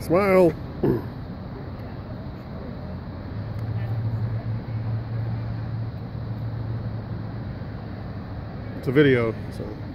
Smile. It's a video, so.